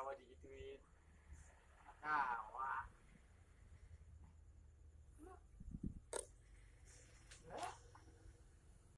awal digital